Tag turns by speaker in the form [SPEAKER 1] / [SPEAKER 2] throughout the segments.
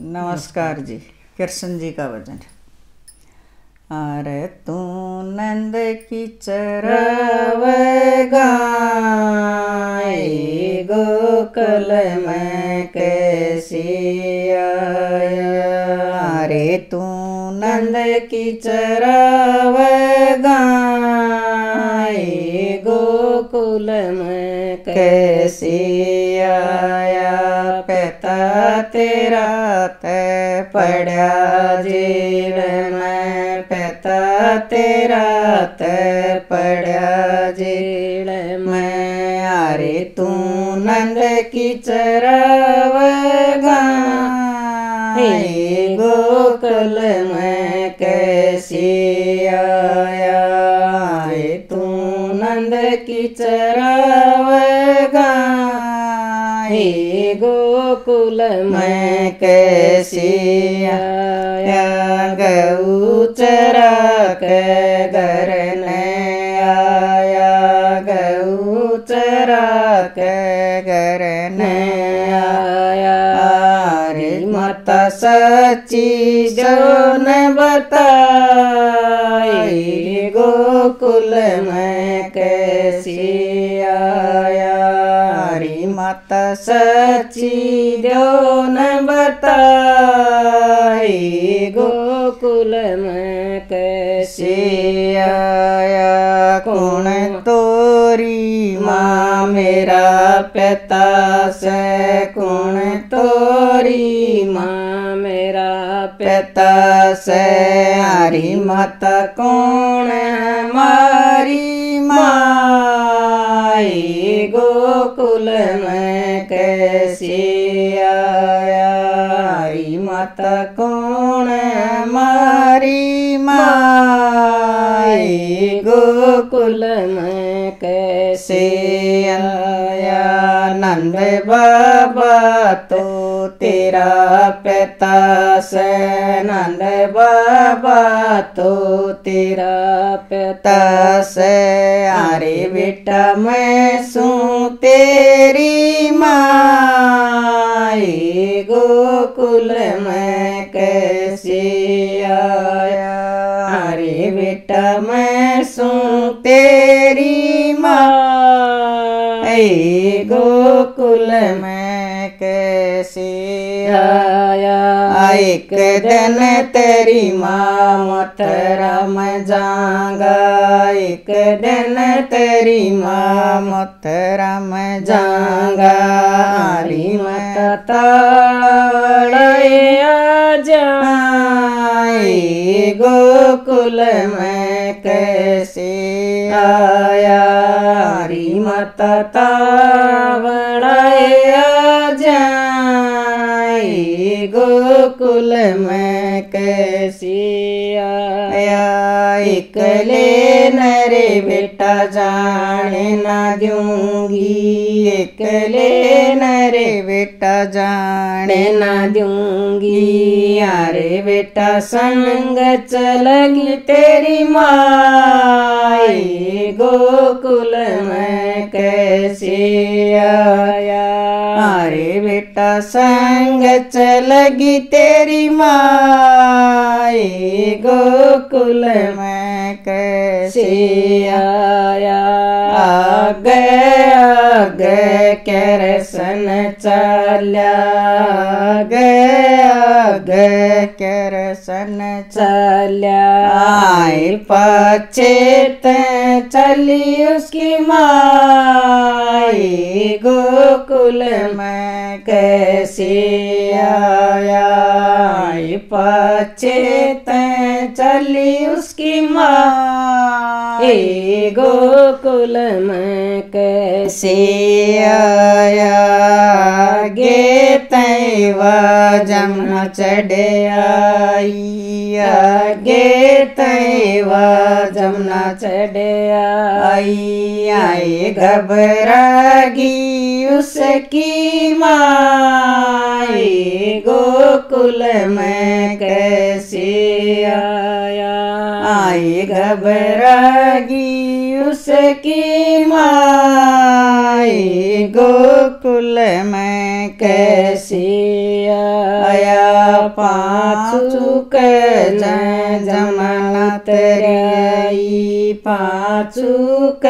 [SPEAKER 1] नमस्कार जी कृष्ण जी का भजन अरे तू नंद की चरव गाय गोकुल में कैसी अरे तू नंद की चरव गाय गोकुल में कैसी तेरा ते पड़ा जेल में पिता तेरा ते पड़ा जेल में। अरे तू नंद की चरव गाय गोकुल में कैसी आया? है तू नंद की चरव गोकुल में कैसी आया गऊ चरा के घर ने आया? के घर ने आया। रे माता सच्ची जो न बताई गोकुल में कैसी आया? रे माता सच्ची जो न बताई। गोकुल में कैसी आया? कौन तोरी? माँ मेरा पिता से। कौन तोरी? माँ मेरा पिता से। हरी माता कौन हमारी माई। गोकुल में कैसी हरी माता कौन हमारी माई गोकुल में कैसे आया? नंद बाबा तो तेरा पिता से नंद बाबा तो तेरा पिता से अरे बेटा मैं सू तेरी माँ गोकुल में कैसे एक दिन तेरी माँ मथुरा में जाऊँगा एक दिन तेरी माँ मथुरा में जाऊँगा हरी माता ताड़िया जाए गोकुल में कैसे आया? हरी माता में कैसी आया इकले नरे बेटा जाने ना दूँगी। इकले नरे बेटा जाने ना दूँगी। अरे बेटा संग चलगी तेरी माई। गोकुल में कैसे चलगी तेरी माई, गोकुल में कैसे आया? आगे आगे, कैरसन चल्या। आगे आगे, कैरसन चल्या। आए पचेत चली उसकी माई, गोकुल में कैसे आया? पचेत चली उसकी माँ। ए गोकुल में कैसे आया? गे तैवा जमुना चढ़े आई। गे तैवा जमुना चढ़े आई। आए घबरागी उसकी माई गोकुल में कैसे आया? आई घबरागी उसकी माई गोकुल में कैसे आया? पाचुक न जमना तरई पाचुक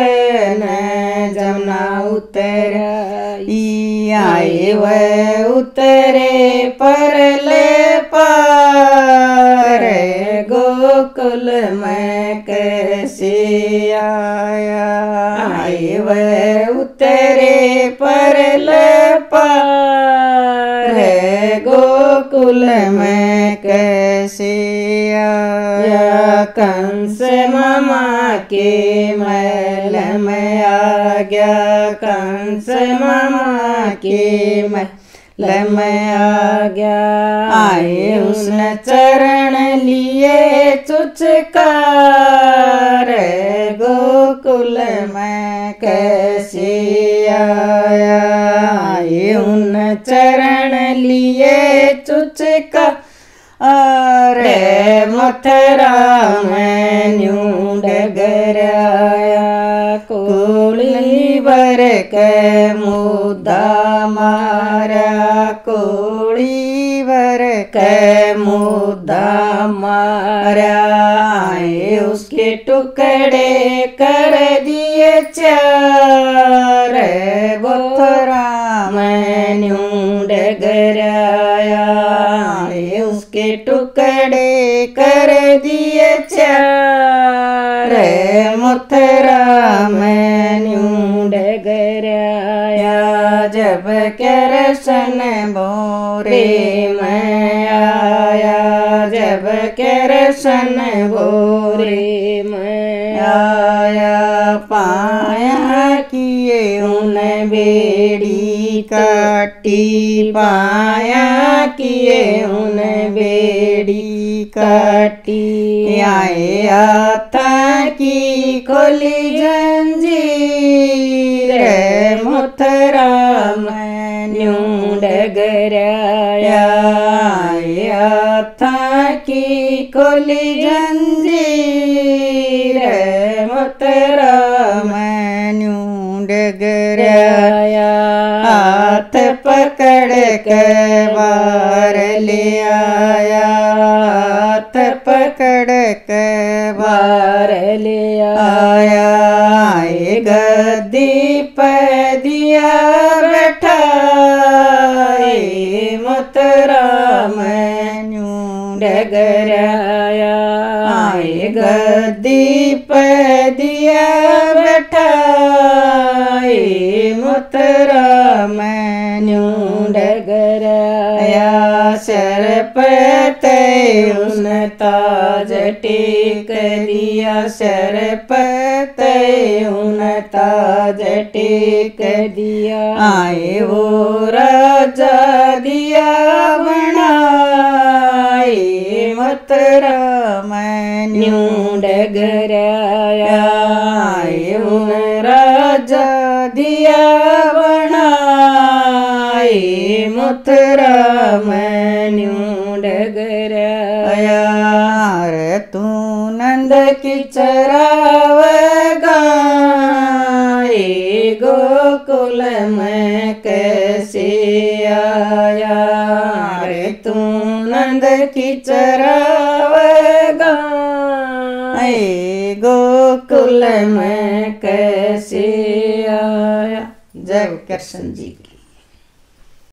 [SPEAKER 1] न जमना उतरई आए व उतरे परले पार, गोकुल में कैसे आया? आए व उतरे परले पार, गोकुल में कैसे आया? कंस मामा के मैल में आ गया, कंस मामा के मैल में आ गया आए, उसने चरण लिए चुचकार गोकुल में कैसे आया? आए, उन चरण लिए चुचका। अरे मथुरा में न्यू डगराया कोली बर के मुदा मारा कोड़ी वर के मुदा मारा आए उसके टुकड़े कर दिए चार। मथुरा करसन बोरे में आया जब करसन बोरे में आया पाया किए उन बेड़ी काटी, पाया किए उन बेड़ी काटी। आए आता की खोली जंजीर की खोली जंजीर मथुरा में न्यू डगराया हाथ पकड़ के बार ले आया। पकड़ के बार ले आया गद्दी पे दिया दिया बैठाए मथुरा में न्यू डगराया सर पते उन ताज टेक दिया सर पते उन ताज टेक दिया। आए वो राजा दिया बनाए मथुरा में न्यू दिया बनाए मथुरा में न्यू डगराया रे तू नंद की चराव गाए गोकुल में कैसे आया रे तू नंद की चराव गाए गोकुल में कृष्ण जी की